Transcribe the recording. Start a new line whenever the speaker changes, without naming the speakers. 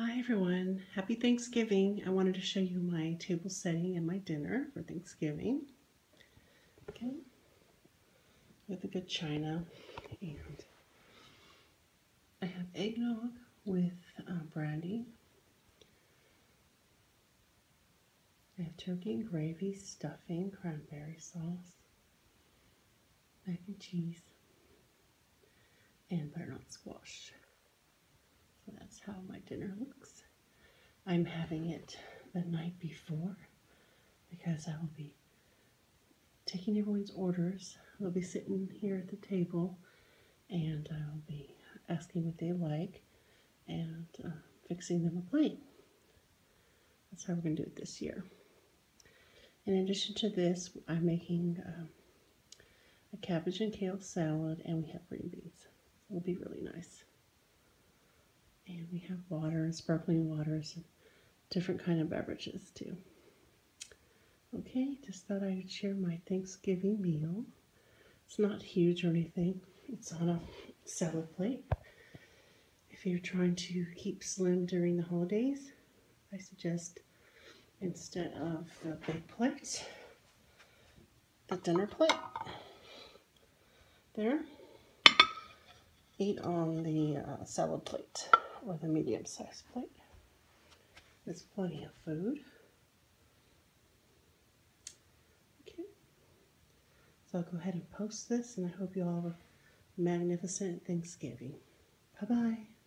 Hi everyone, happy Thanksgiving. I wanted to show you my table setting and my dinner for Thanksgiving. Okay, with a good china and I have eggnog with uh, brandy. I have turkey and gravy, stuffing, cranberry sauce, mac and cheese, and butternut squash. That's how my dinner looks. I'm having it the night before because I will be taking everyone's orders. I'll be sitting here at the table and I'll be asking what they like and uh, fixing them a plate. That's how we're going to do it this year. In addition to this, I'm making um, a cabbage and kale salad and we have green beans. It'll be really nice. And we have water sparkling waters and different kind of beverages too. Okay, just thought I'd share my Thanksgiving meal. It's not huge or anything. It's on a salad plate. If you're trying to keep slim during the holidays, I suggest instead of the big plate, the dinner plate. There. Eat on the uh, salad plate or a medium sized plate. There's plenty of food. Okay. So I'll go ahead and post this and I hope you all have a magnificent Thanksgiving. Bye bye.